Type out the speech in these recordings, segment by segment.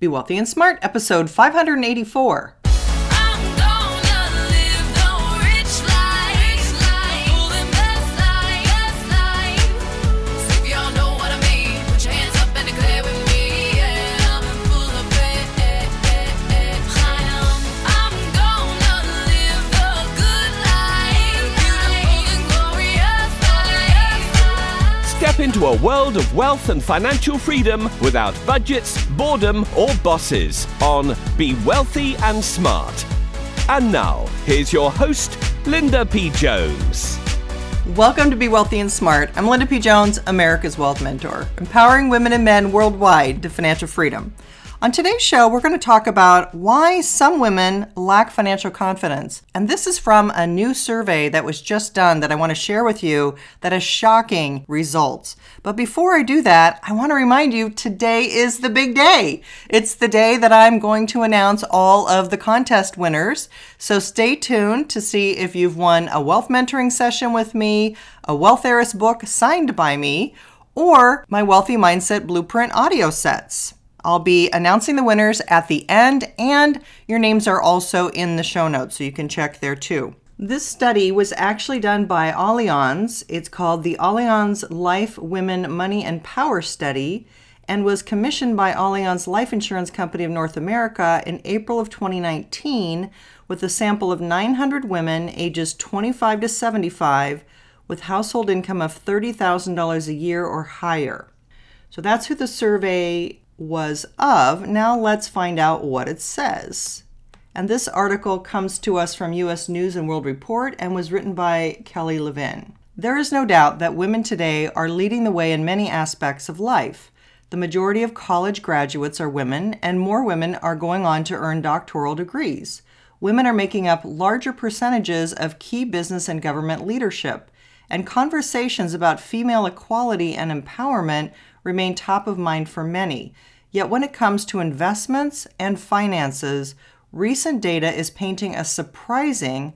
Be Wealthy and Smart, episode 584. Into a world of wealth and financial freedom without budgets, boredom, or bosses on Be Wealthy and Smart. And now, here's your host, Linda P. Jones. Welcome to Be Wealthy and Smart. I'm Linda P. Jones, America's Wealth Mentor, empowering women and men worldwide to financial freedom. On today's show, we're going to talk about why some women lack financial confidence. And this is from a new survey that was just done that I want to share with you that has shocking results. But before I do that, I want to remind you today is the big day. It's the day that I'm going to announce all of the contest winners. So stay tuned to see if you've won a wealth mentoring session with me, a Wealth Heiress book signed by me, or my Wealthy Mindset Blueprint audio sets. I'll be announcing the winners at the end, and your names are also in the show notes, so you can check there too. This study was actually done by Allianz. It's called the Allianz Life Women Money and Power Study and was commissioned by Allianz Life Insurance Company of North America in April of 2019 with a sample of 900 women ages 25 to 75 with household income of $30,000 a year or higher. So that's who the survey was of. Now let's find out what it says. And this article comes to us from US News and World Report and was written by Kelly LaVigne. There is no doubt that women today are leading the way in many aspects of life. The majority of college graduates are women, and more women are going on to earn doctoral degrees. Women are making up larger percentages of key business and government leadership, and conversations about female equality and empowerment remain top of mind for many. Yet, when it comes to investments and finances, recent data is painting a surprising,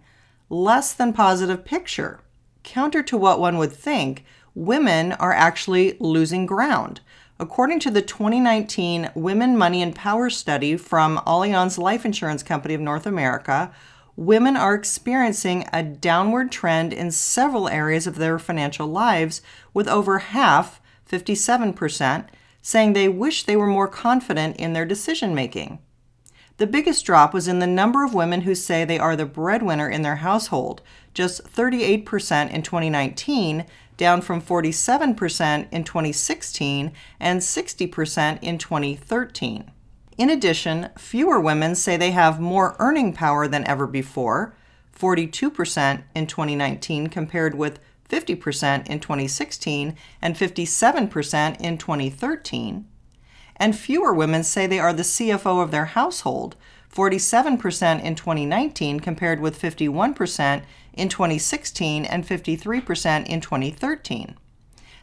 less than positive picture. Counter to what one would think, women are actually losing ground. According to the 2019 Women, Money, and Power study from Allianz Life Insurance Company of North America, women are experiencing a downward trend in several areas of their financial lives, with over half, 57%, saying they wish they were more confident in their decision making. The biggest drop was in the number of women who say they are the breadwinner in their household, just 38% in 2019, down from 47% in 2016 and 60% in 2013. In addition, fewer women say they have more earning power than ever before, 42% in 2019 compared with 50% in 2016 and 57% in 2013. And fewer women say they are the CFO of their household, 47% in 2019 compared with 51% in 2016 and 53% in 2013.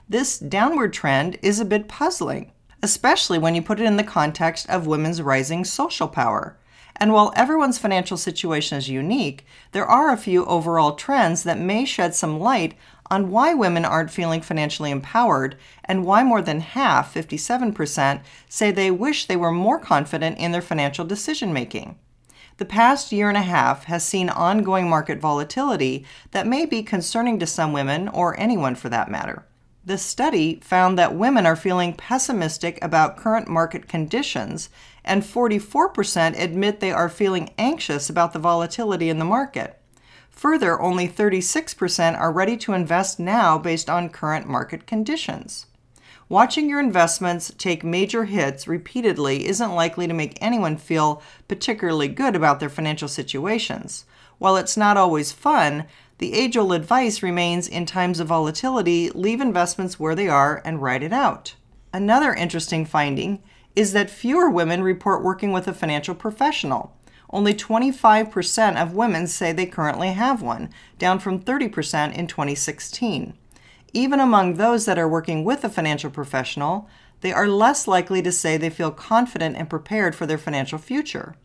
This downward trend is a bit puzzling, especially when you put it in the context of women's rising social power. And while everyone's financial situation is unique, there are a few overall trends that may shed some light on why women aren't feeling financially empowered and why more than half, 57%, say they wish they were more confident in their financial decision making. The past year and a half has seen ongoing market volatility that may be concerning to some women, or anyone for that matter. The study found that women are feeling pessimistic about current market conditions, and 44% admit they are feeling anxious about the volatility in the market. Further, only 36% are ready to invest now based on current market conditions. Watching your investments take major hits repeatedly isn't likely to make anyone feel particularly good about their financial situations. While it's not always fun, the age old advice remains in times of volatility, leave investments where they are and ride it out. Another interesting finding is that fewer women report working with a financial professional. Only 25% of women say they currently have one, down from 30% in 2016. Even among those that are working with a financial professional, they are less likely to say they feel confident and prepared for their financial future.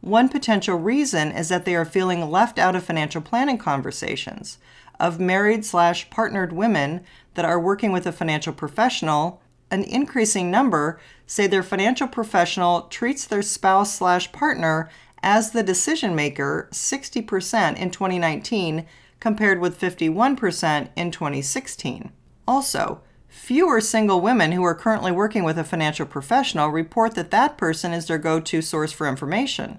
One potential reason is that they are feeling left out of financial planning conversations. Of married slash partnered women that are working with a financial professional, an increasing number say their financial professional treats their spouse slash partner as the decision maker 60% in 2019 compared with 51% in 2016. Also, fewer single women who are currently working with a financial professional report that that person is their go to source for information.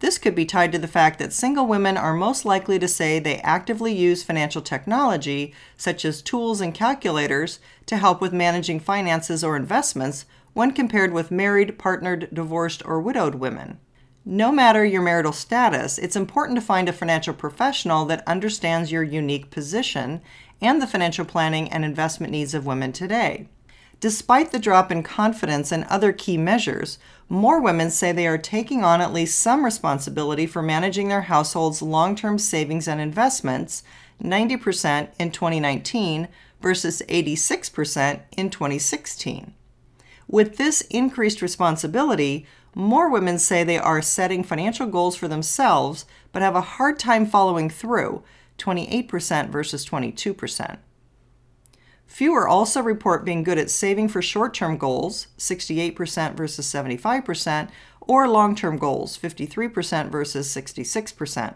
This could be tied to the fact that single women are most likely to say they actively use financial technology, such as tools and calculators, to help with managing finances or investments when compared with married, partnered, divorced, or widowed women. No matter your marital status, it's important to find a financial professional that understands your unique position and the financial planning and investment needs of women today. Despite the drop in confidence and other key measures, more women say they are taking on at least some responsibility for managing their household's long term savings and investments, 90% in 2019 versus 86% in 2016. With this increased responsibility, more women say they are setting financial goals for themselves but have a hard time following through, 28% versus 22%. Fewer also report being good at saving for short term goals, 68% versus 75%, or long term goals, 53% versus 66%.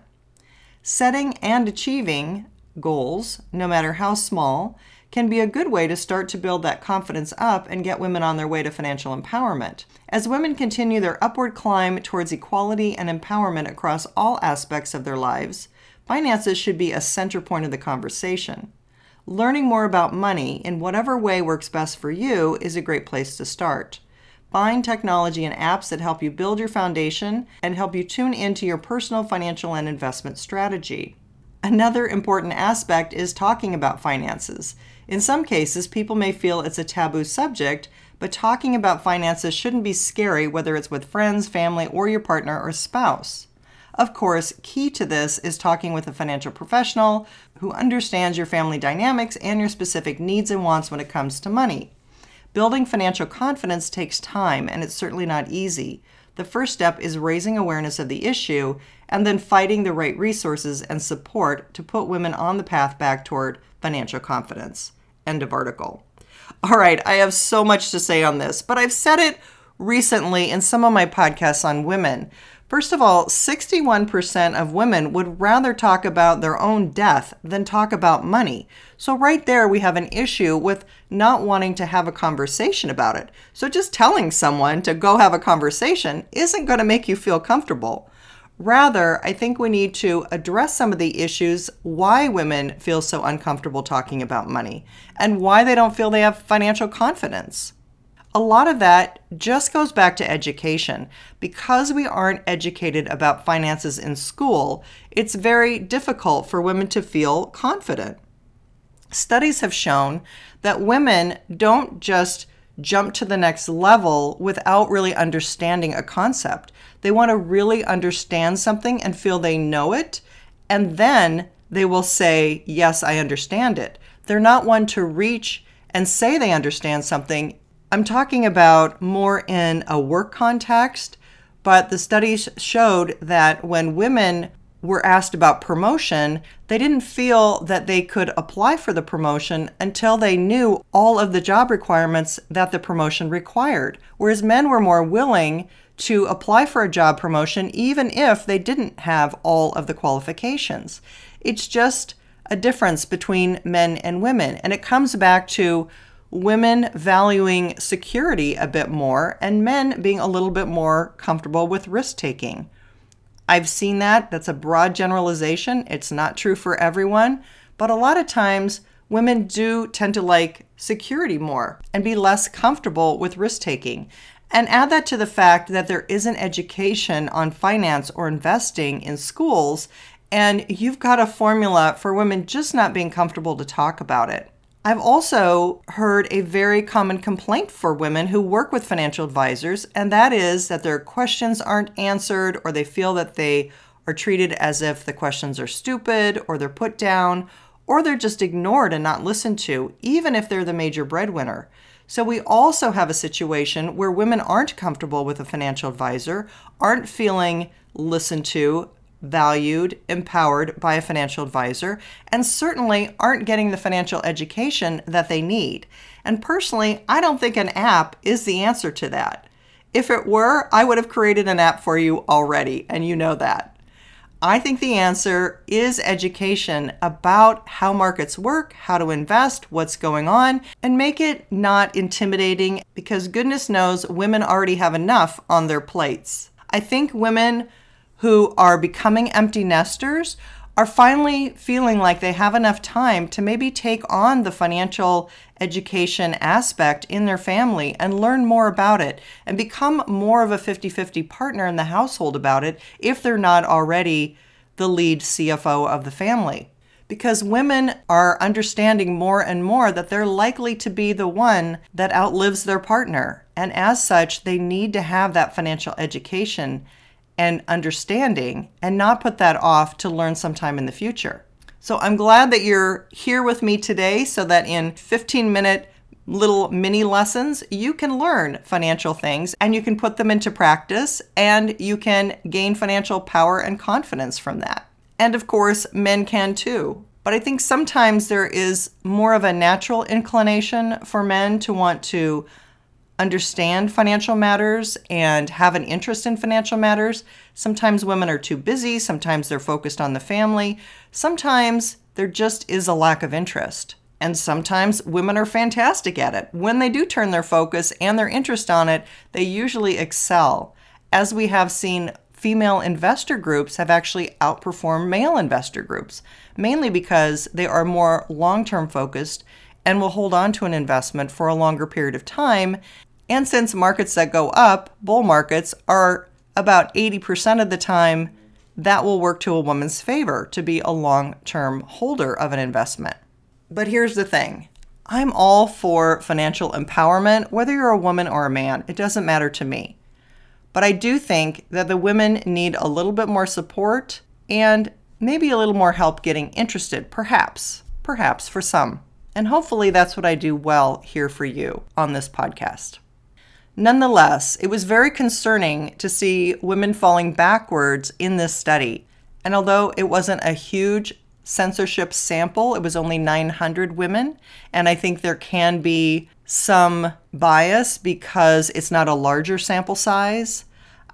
Setting and achieving goals, no matter how small, can be a good way to start to build that confidence up and get women on their way to financial empowerment. As women continue their upward climb towards equality and empowerment across all aspects of their lives, finances should be a center point of the conversation. Learning more about money in whatever way works best for you is a great place to start. Find technology and apps that help you build your foundation and help you tune into your personal financial and investment strategy. Another important aspect is talking about finances. In some cases, people may feel it's a taboo subject, but talking about finances shouldn't be scary whether it's with friends, family, or your partner or spouse. Of course, key to this is talking with a financial professional who understands your family dynamics and your specific needs and wants when it comes to money. Building financial confidence takes time and it's certainly not easy. The first step is raising awareness of the issue and then fighting the right resources and support to put women on the path back toward financial confidence. End of article. All right, I have so much to say on this, but I've said it recently in some of my podcasts on women. First of all, 61% of women would rather talk about their own death than talk about money. So, right there, we have an issue with not wanting to have a conversation about it. So, just telling someone to go have a conversation isn't going to make you feel comfortable. Rather, I think we need to address some of the issues why women feel so uncomfortable talking about money and why they don't feel they have financial confidence a lot of that just goes back to education. Because we aren't educated about finances in school, it's very difficult for women to feel confident. Studies have shown that women don't just jump to the next level without really understanding a concept. They want to really understand something and feel they know it, and then they will say, Yes, I understand it. They're not one to reach and say they understand something I'm talking about more in a work context, but the studies showed that when women were asked about promotion, they didn't feel that they could apply for the promotion until they knew all of the job requirements that the promotion required. Whereas men were more willing to apply for a job promotion even if they didn't have all of the qualifications. It's just a difference between men and women. And it comes back to women valuing security a bit more and men being a little bit more comfortable with risk taking. I've seen that. That's a broad generalization. It's not true for everyone, but a lot of times women do tend to like security more and be less comfortable with risk taking. And add that to the fact that there isn't education on finance or investing in schools, and you've got a formula for women just not being comfortable to talk about it. I've also heard a very common complaint for women who work with financial advisors, and that is that their questions aren't answered or they feel that they are treated as if the questions are stupid or they're put down or they're just ignored and not listened to, even if they're the major breadwinner. So, we also have a situation where women aren't comfortable with a financial advisor, aren't feeling listened to, valued, empowered by a financial advisor, and certainly aren't getting the financial education that they need. And personally, I don't think an app is the answer to that. If it were, I would have created an app for you already, and you know that. I think the answer is education about how markets work, how to invest, what's going on, and make it not intimidating because goodness knows women already have enough on their plates. I think women who are becoming empty nesters are finally feeling like they have enough time to maybe take on the financial education aspect in their family and learn more about it and become more of a 50 50 partner in the household about it if they're not already the lead CFO of the family. Because women are understanding more and more that they're likely to be the one that outlives their partner. And as such, they need to have that financial education and understanding and not put that off to learn sometime in the future. So I'm glad that you're here with me today so that in 15 minute little mini lessons, you can learn financial things and you can put them into practice and you can gain financial power and confidence from that. And of course, men can too. But I think sometimes there is more of a natural inclination for men to want to understand financial matters and have an interest in financial matters. Sometimes women are too busy, sometimes they're focused on the family, sometimes there just is a lack of interest. And sometimes women are fantastic at it. When they do turn their focus and their interest on it, they usually excel. As we have seen, female investor groups have actually outperformed male investor groups, mainly because they are more long term focused and will hold on to an investment for a longer period of time. And since markets that go up, bull markets, are about 80% of the time, that will work to a woman's favor to be a long term holder of an investment. But here's the thing I'm all for financial empowerment, whether you're a woman or a man, it doesn't matter to me. But I do think that the women need a little bit more support and maybe a little more help getting interested, perhaps, perhaps for some. And hopefully that's what I do well here for you on this podcast. Nonetheless, it was very concerning to see women falling backwards in this study. And although it wasn't a huge censorship sample. It was only 900 women. And I think there can be some bias because it's not a larger sample size.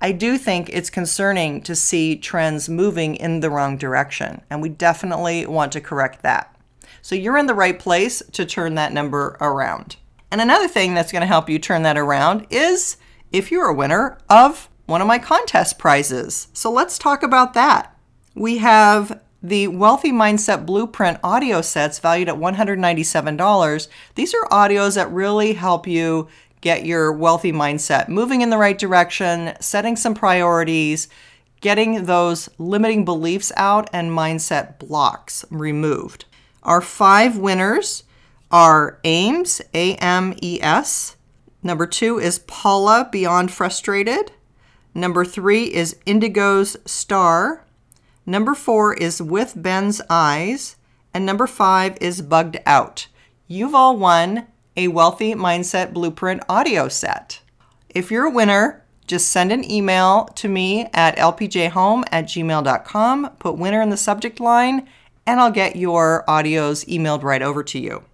I do think it's concerning to see trends moving in the wrong direction, and we definitely want to correct that. So you're in the right place to turn that number around. And another thing that's going to help you turn that around is if you're a winner of one of my contest prizes. So let's talk about that. We have the Wealthy Mindset Blueprint audio sets valued at $197. These are audios that really help you get your wealthy mindset moving in the right direction, setting some priorities, getting those limiting beliefs out, and mindset blocks removed. Our five winners are Ames, A M E S. Number two is Paula Beyond Frustrated. Number three is Indigo's Star. Number four is With Ben's Eyes. And number five is Bugged Out. You've all won a Wealthy Mindset Blueprint audio set. If you're a winner, just send an email to me at lpjhome at gmail.com, put winner in the subject line, and I'll get your audios emailed right over to you.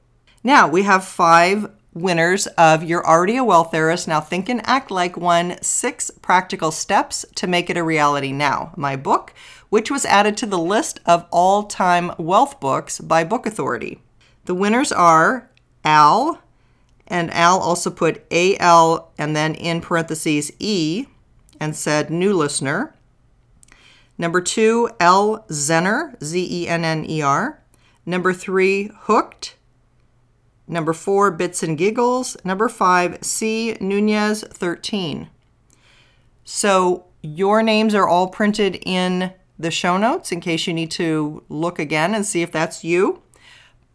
Now, we have five winners of You're Already a Wealth Heiress. Now Think and Act Like One Six Practical Steps to Make It a Reality Now, my book, which was added to the list of all time wealth books by Book Authority. The winners are Al, and Al also put AL and then in parentheses E and said new listener. Number two, L Zenner, Z E N N E R. Number three, Hooked. Number four, Bits and Giggles. Number five, C Nunez 13. So your names are all printed in the show notes in case you need to look again and see if that's you.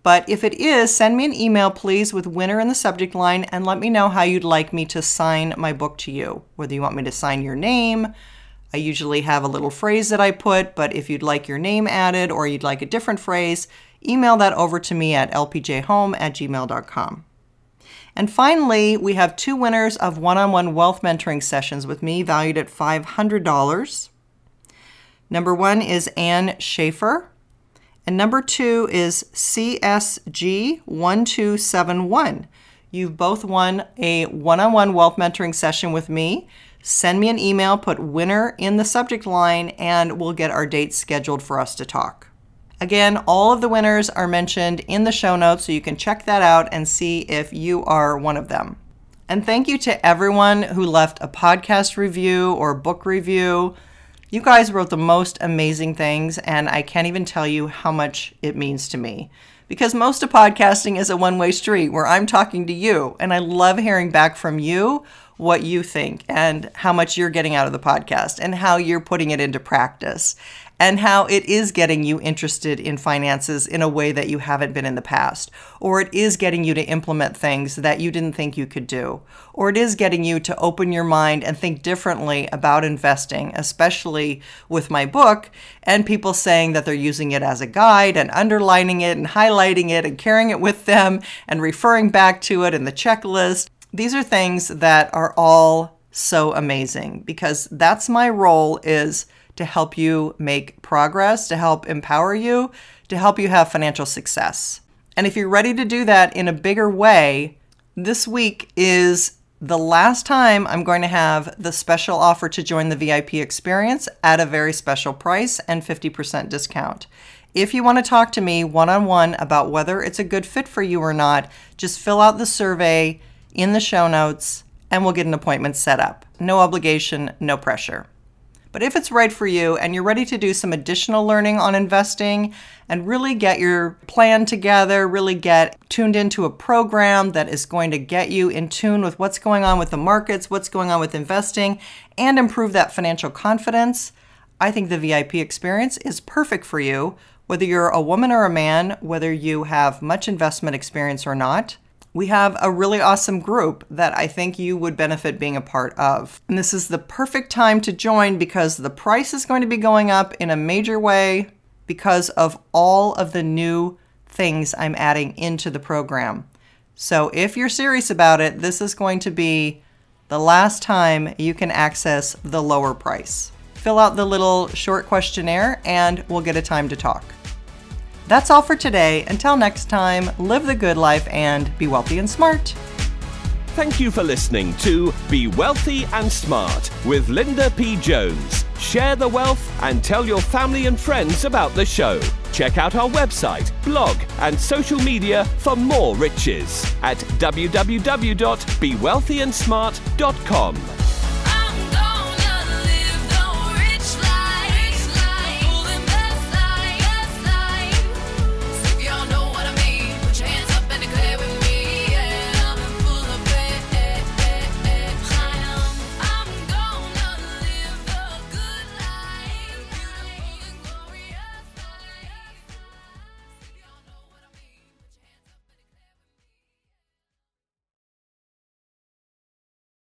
But if it is, send me an email, please, with winner in the subject line and let me know how you'd like me to sign my book to you. Whether you want me to sign your name, I usually have a little phrase that I put, but if you'd like your name added or you'd like a different phrase, email that over to me at lpjhome at gmail.com. And finally, we have two winners of one on one wealth mentoring sessions with me, valued at $500. Number one is Ann Schaefer. And number two is CSG1271. You've both won a one on one wealth mentoring session with me. Send me an email, put winner in the subject line, and we'll get our dates scheduled for us to talk. Again, all of the winners are mentioned in the show notes, so you can check that out and see if you are one of them. And thank you to everyone who left a podcast review or book review. You guys wrote the most amazing things, and I can't even tell you how much it means to me. Because most of podcasting is a one way street where I'm talking to you, and I love hearing back from you what you think and how much you're getting out of the podcast and how you're putting it into practice and how it is getting you interested in finances in a way that you haven't been in the past, or it is getting you to implement things that you didn't think you could do, or it is getting you to open your mind and think differently about investing, especially with my book and people saying that they're using it as a guide and underlining it and highlighting it and carrying it with them and referring back to it in the checklist. These are things that are all so amazing because that's my role is to help you make progress, to help empower you, to help you have financial success. And if you're ready to do that in a bigger way, this week is the last time I'm going to have the special offer to join the VIP experience at a very special price and 50% discount. If you want to talk to me one on one about whether it's a good fit for you or not, just fill out the survey in the show notes and we'll get an appointment set up. No obligation, no pressure. But if it's right for you and you're ready to do some additional learning on investing and really get your plan together, really get tuned into a program that is going to get you in tune with what's going on with the markets, what's going on with investing, and improve that financial confidence, I think the VIP experience is perfect for you, whether you're a woman or a man, whether you have much investment experience or not we have a really awesome group that I think you would benefit being a part of. And this is the perfect time to join because the price is going to be going up in a major way because of all of the new things I'm adding into the program. So if you're serious about it, this is going to be the last time you can access the lower price. Fill out the little short questionnaire and we'll get a time to talk. That's all for today. Until next time, live the good life and be wealthy and smart. Thank you for listening to Be Wealthy and Smart with Linda P. Jones. Share the wealth and tell your family and friends about the show. Check out our website, blog, and social media for more riches at www.bewealthyandsmart.com.